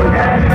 mulheres